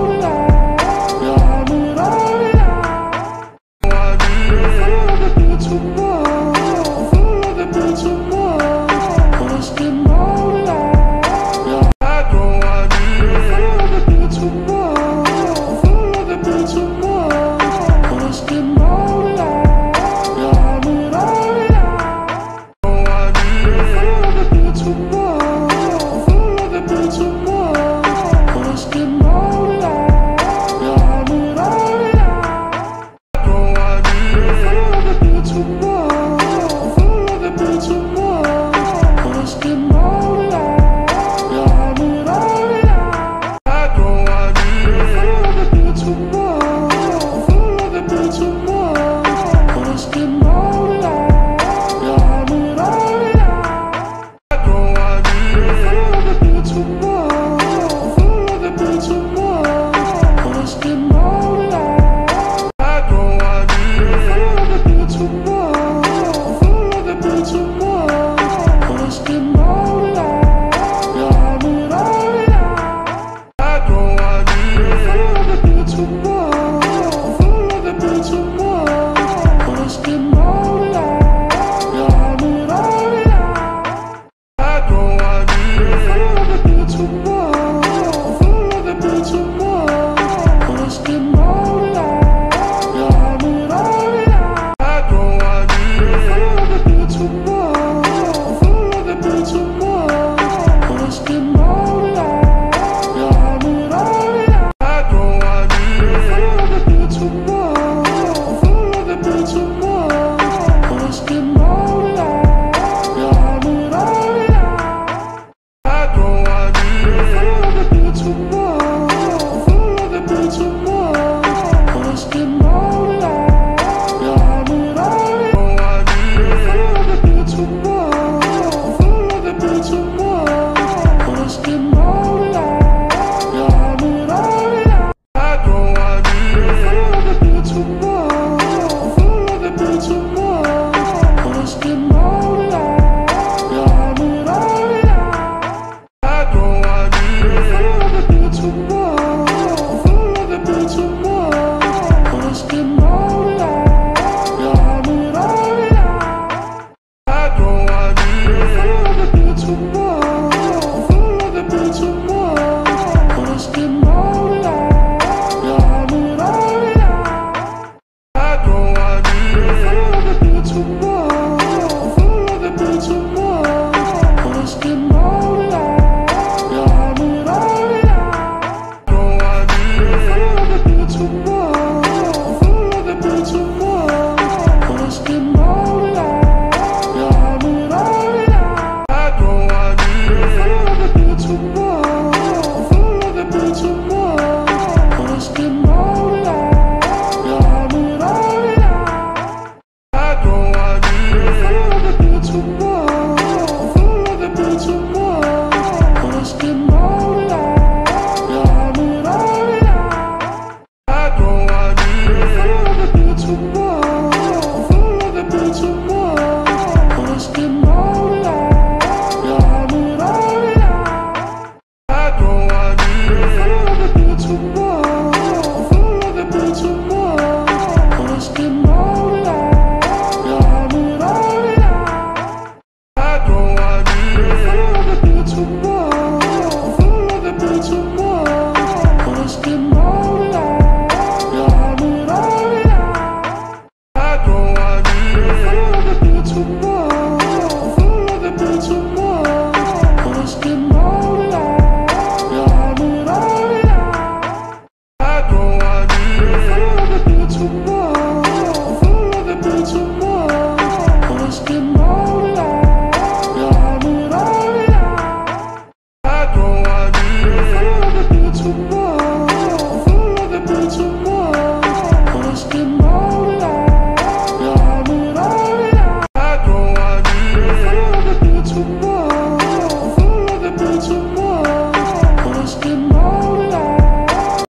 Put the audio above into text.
all alone.